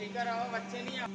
Sticker आओ बच्चे नहीं आओ।